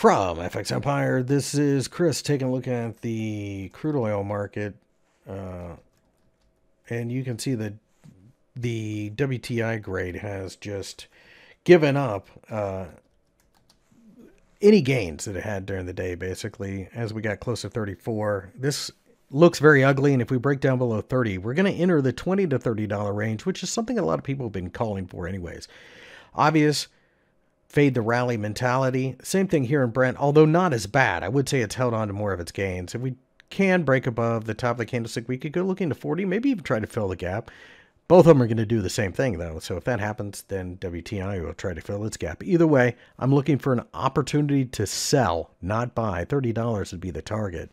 From FX Empire, this is Chris taking a look at the crude oil market. Uh, and you can see that the WTI grade has just given up uh, any gains that it had during the day, basically, as we got close to 34. This looks very ugly, and if we break down below 30, we're going to enter the 20 to $30 range, which is something a lot of people have been calling for, anyways. Obvious fade the rally mentality. Same thing here in Brent, although not as bad. I would say it's held on to more of its gains. If we can break above the top of the candlestick, we could go looking to 40, maybe even try to fill the gap. Both of them are going to do the same thing, though. So if that happens, then WTI will try to fill its gap. Either way, I'm looking for an opportunity to sell, not buy. $30 would be the target.